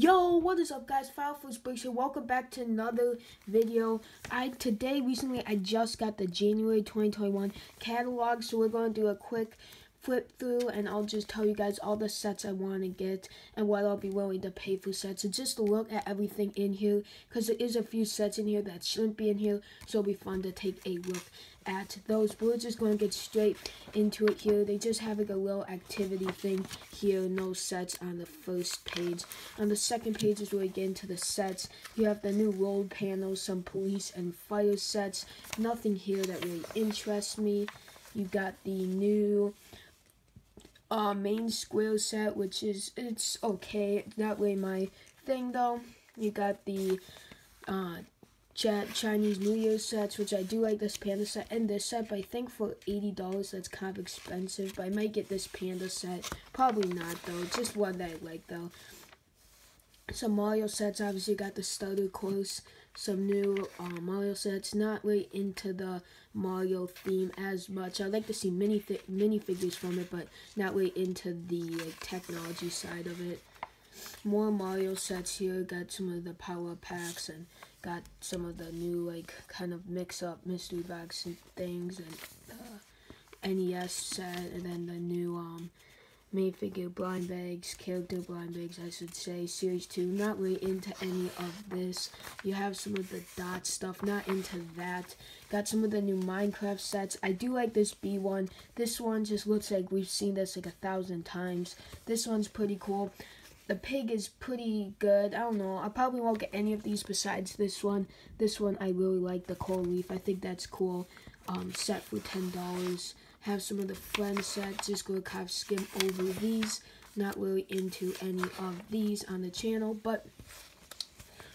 Yo, what is up guys? 501st Bricks here. Welcome back to another video. I today recently I just got the January 2021 catalog, so we're gonna do a quick flip through and I'll just tell you guys all the sets I want to get and what I'll be willing to pay for sets. So just look at everything in here because there is a few sets in here that shouldn't be in here, so it'll be fun to take a look at those. But we're just going to get straight into it here. They just have like a little activity thing here, no sets on the first page. On the second page is where we get into the sets. You have the new rolled panels, some police and fire sets. Nothing here that really interests me. You got the new uh, main square set, which is, it's okay. That way my thing though. You got the uh, Ch Chinese New Year sets, which I do like this panda set and this set, but I think for $80 that's kind of expensive. But I might get this panda set. Probably not though, just one that I like though. Some Mario sets, obviously got the starter course, some new uh, Mario sets. Not really into the Mario theme as much. I'd like to see mini minifigures from it, but not really into the like, technology side of it. More Mario sets here. Got some of the power packs and got some of the new like kind of mix up mystery box and things and uh, NES set and then the new main figure blind bags, character blind bags I should say, series 2, not really into any of this. You have some of the dot stuff, not into that. Got some of the new Minecraft sets. I do like this B one. This one just looks like we've seen this like a thousand times. This one's pretty cool the pig is pretty good. I don't know. I probably won't get any of these besides this one. This one I really like the coral reef. I think that's cool. Um, set for ten dollars. Have some of the friend sets. Just go kind of skim over these. Not really into any of these on the channel, but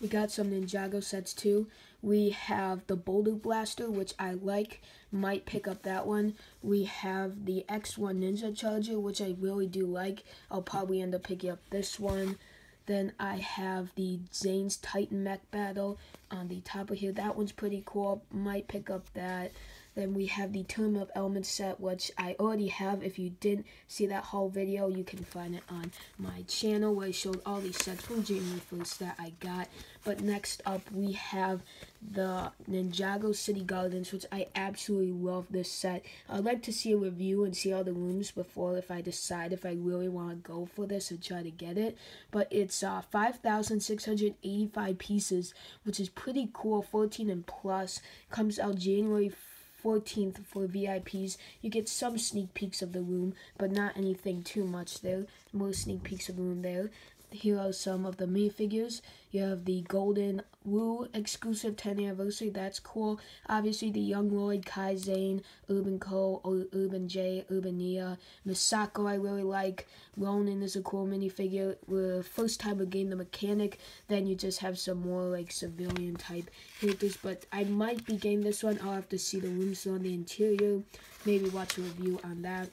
we got some Ninjago sets too. We have the Boulder Blaster, which I like. Might pick up that one. We have the X1 Ninja Charger, which I really do like. I'll probably end up picking up this one. Then I have the Zane's Titan Mech Battle on the top of here. That one's pretty cool. Might pick up that. Then we have the Tournament of Elements set, which I already have. If you didn't see that whole video, you can find it on my channel where I showed all these sets from January 1st that I got. But next up, we have the Ninjago City Gardens, which I absolutely love this set. I'd like to see a review and see all the rooms before if I decide if I really want to go for this and try to get it. But it's uh, 5,685 pieces, which is pretty cool, 14 and plus. Comes out January 14th for VIPs. You get some sneak peeks of the room, but not anything too much there. More sneak peeks of the room there. Here are some of the minifigures. You have the Golden Wu exclusive 10th anniversary. That's cool. Obviously, the Young Lloyd, Kai Zane, Urban Cole, Urban Jay, Urban Nya. Misako I really like. Ronin is a cool minifigure. The first time we gain the mechanic, then you just have some more like civilian type characters. But I might be getting this one. I'll have to see the rooms on the interior. Maybe watch a review on that.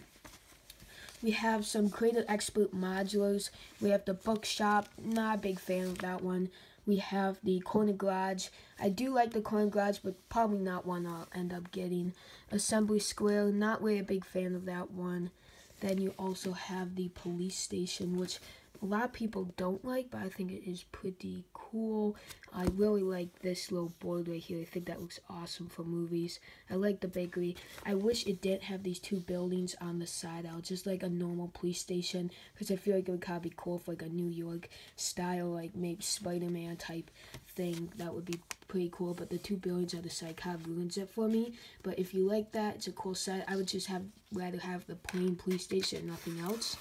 We have some Creator Expert modulars. We have the bookshop. Not a big fan of that one. We have the corner garage. I do like the corner garage, but probably not one I'll end up getting. Assembly Square. Not really a big fan of that one. Then you also have the police station, which a lot of people don't like, but I think it is pretty cool. I really like this little board right here. I think that looks awesome for movies. I like the bakery. I wish it didn't have these two buildings on the side out, just like a normal police station, because I feel like it would kind of be cool for like a New York style, like maybe Spider-Man type thing. That would be pretty cool, but the two buildings on the side kind of ruins it for me. But if you like that, it's a cool set. I would just have rather have the plain police station, nothing else.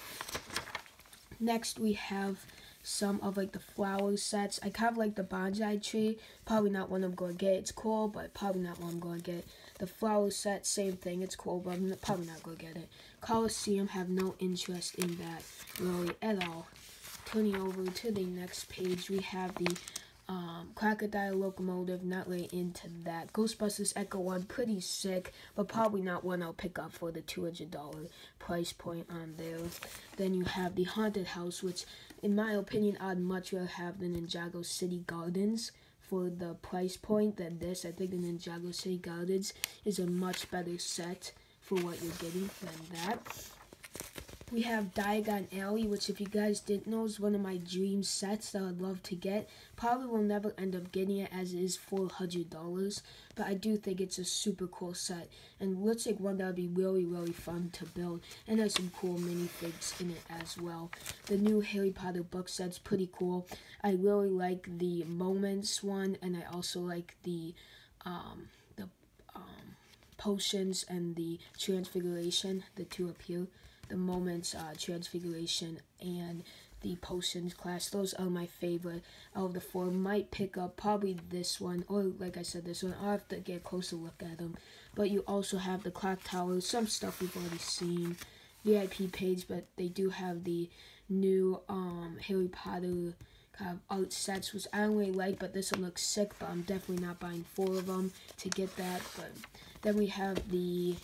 Next, we have some of like the flower sets. I kind of like the bonsai tree. Probably not one I'm going to get. It's cool, but probably not one I'm going to get. The flower set, same thing. It's cool, but I'm probably not going to get it. Coliseum, have no interest in that really at all. Turning over to the next page, we have the um, Crocodile Locomotive, not really into that. Ghostbusters Ecto 1, pretty sick, but probably not one I'll pick up for the $200 price point on there. Then you have the Haunted House, which, in my opinion, I'd much rather have the Ninjago City Gardens for the price point than this. I think the Ninjago City Gardens is a much better set for what you're getting than that. We have Diagon Alley, which if you guys didn't know is one of my dream sets that I'd love to get. Probably will never end up getting it as it is $400, but I do think it's a super cool set and looks like one that would be really, really fun to build and has some cool minifigs in it as well. The new Harry Potter book set's pretty cool. I really like the Moments one and I also like the, um, the, um, potions and the transfiguration, the two up here the Moments uh, Transfiguration and the Potions class. Those are my favorite out of the four. Might pick up probably this one, or like I said, this one. I'll have to get a closer look at them. But you also have the Clock Tower, some stuff we've already seen. VIP page, but they do have the new um, Harry Potter kind of art sets, which I don't really like, but this one looks sick, but I'm definitely not buying four of them to get that. But then we have the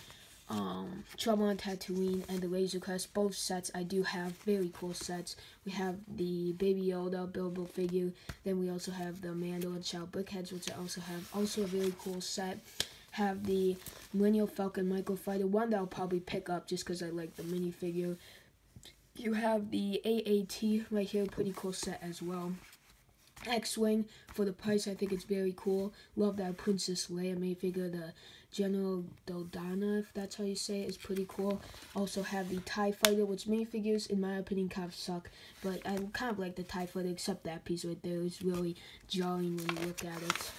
um, Trouble on Tatooine and the Razor Crest. Both sets I do have very cool sets. We have the Baby Yoda Bilbo figure. Then we also have the Mando and Child BrickHeadz, which I also have. Also a very cool set. Have the Millennium Falcon Microfighter, one that I'll probably pick up just because I like the minifigure. You have the AAT right here, pretty cool set as well. X-Wing for the price. I think it's very cool. Love that Princess Leia minifigure. The General Dodonna, if that's how you say it, is pretty cool. Also have the TIE Fighter, which minifigures, in my opinion, kind of suck. But I kind of like the TIE Fighter, except that piece right there is really jarring when you look at it.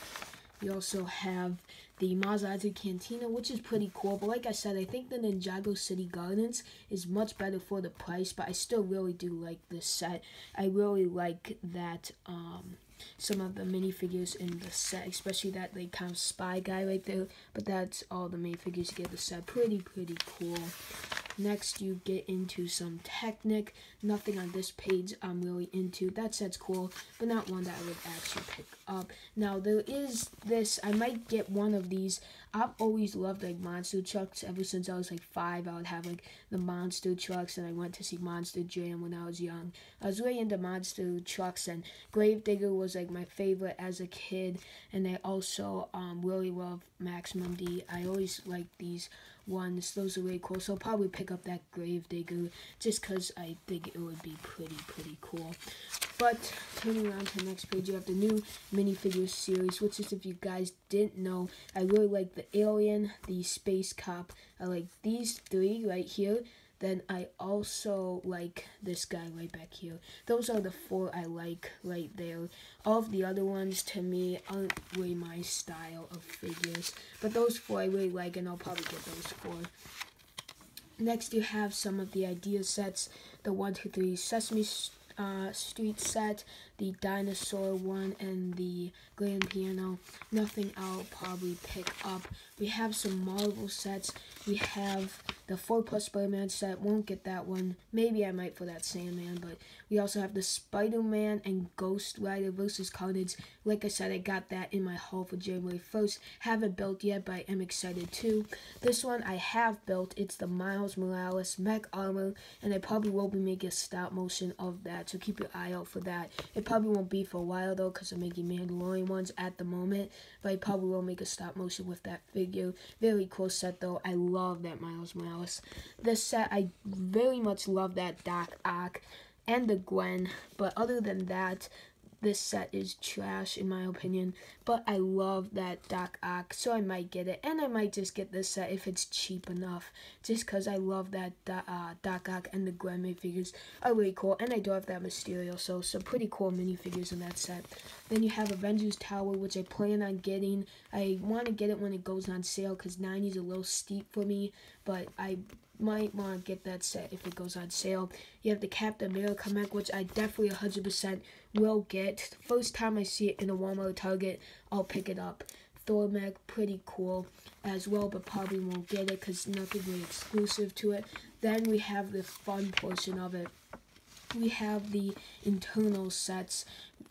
You also have the Mos Cantina, which is pretty cool. But like I said, I think the Ninjago City Gardens is much better for the price. But I still really do like this set. I really like that um, some of the minifigures in the set, especially that like kind of spy guy right there. But that's all the minifigures you get the set. Pretty, pretty cool. Next, you get into some Technic. Nothing on this page I'm really into. That set's cool, but not one that I would actually pick up. Now, there is this. I might get one of these. I've always loved like monster trucks ever since I was like five. I would have like the monster trucks, and I went to see Monster Jam when I was young. I was really into monster trucks, and Gravedigger was like my favorite as a kid. And I also um, really love Maximum D. I always like these Those are really cool. So I'll probably pick up that Gravedigger just because I think it would be pretty, pretty cool. But turning around to the next page, you have the new minifigure series, which is if you guys didn't know, I really like the Alien, the Space Cop. I like these three right here. Then I also like this guy right back here. Those are the four I like right there. All of the other ones to me aren't really my style of figures. But those four I really like and I'll probably get those four. Next you have some of the idea sets. The 1, 2, 3 Sesame uh, Street set, the dinosaur one, and the grand piano. Nothing I'll probably pick up. We have some Marvel sets. We have the 4 plus Spider-Man set. Won't get that one. Maybe I might for that Sandman, but we also have the Spider-Man and Ghost Rider versus Carnage. Like I said, I got that in my haul for January 1st. Haven't built yet, but I am excited too. This one I have built. It's the Miles Morales mech armor, and I probably will be making a stop motion of that, so keep your eye out for that. It probably won't be for a while though, because I'm making Mandalorian ones at the moment, but I probably will make a stop motion with that figure. Very cool set though. I love that Miles Morales. This set, I very much love that Doc Ock and the Gwen, but other than that, this set is trash in my opinion, but I love that Doc Ock, so I might get it, and I might just get this set if it's cheap enough, just because I love that uh, Doc Ock and the Gwen figures are really cool, and I do have that Mysterio, so some pretty cool minifigures in that set. Then you have Avengers Tower, which I plan on getting. I want to get it when it goes on sale, because 90 is a little steep for me, but I might want to get that set if it goes on sale. You have the Captain America mech, which I definitely 100% will get. First time I see it in a Walmart Target, I'll pick it up. Thor mech, pretty cool as well, but probably won't get it because nothing really exclusive to it. Then we have the fun portion of it. We have the Eternals sets.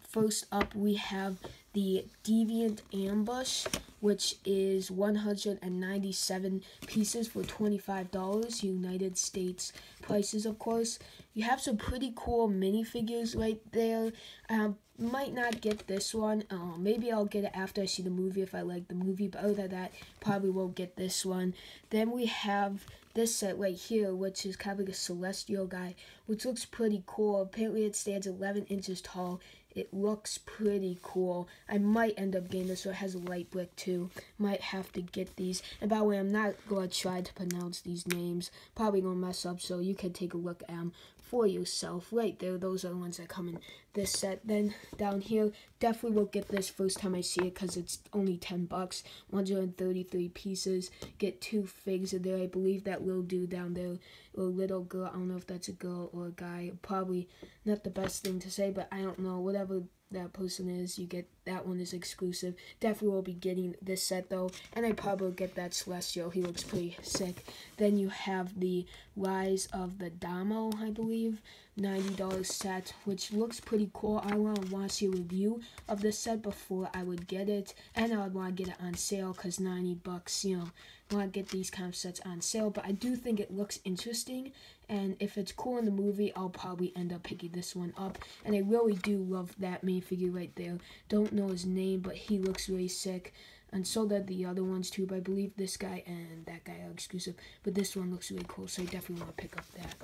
First up, we have the Deviant Ambush, which is 197 pieces for $25, United States prices, of course. You have some pretty cool minifigures right there. Um, might not get this one. Uh, maybe I'll get it after I see the movie if I like the movie, but other than that, probably won't get this one. Then we have this set right here, which is kind of like a celestial guy, which looks pretty cool. Apparently, it stands 11 inches tall. It looks pretty cool. I might end up getting this, so it has a light brick too. Might have to get these. And by the way, I'm not going to try to pronounce these names. Probably going to mess up, so you can take a look at them for yourself. Right there, those are the ones that come in this set. Then down here, definitely will get this first time I see it because it's only 10 bucks. 133 pieces. Get two figs in there. I believe that little dude down there, or little girl, I don't know if that's a girl or a guy. Probably not the best thing to say, but I don't know. Whatever that person is. You get that one is exclusive. Definitely will be getting this set though, and I probably will get that Celestial. He looks pretty sick. Then you have the Rise of the Domo, I believe, ninety dollars set, which looks pretty cool. I want to see a review of this set before I would get it, and I would want to get it on sale because ninety bucks, you know want to get these kind of sets on sale, but I do think it looks interesting. And if it's cool in the movie, I'll probably end up picking this one up. And I really do love that main figure right there. Don't know his name, but he looks really sick and so did the other ones too. But I believe this guy and that guy are exclusive. But this one looks really cool, so I definitely want to pick up that.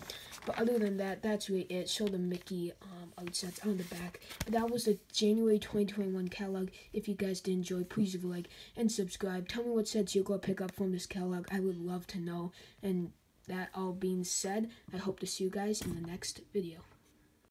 But other than that, that's really it. Show the Mickey um, outsets on the back. But that was the January 2021 catalog. If you guys did enjoy, please leave a like and subscribe. Tell me what sets you're going to pick up from this catalog. I would love to know. And that all being said, I hope to see you guys in the next video.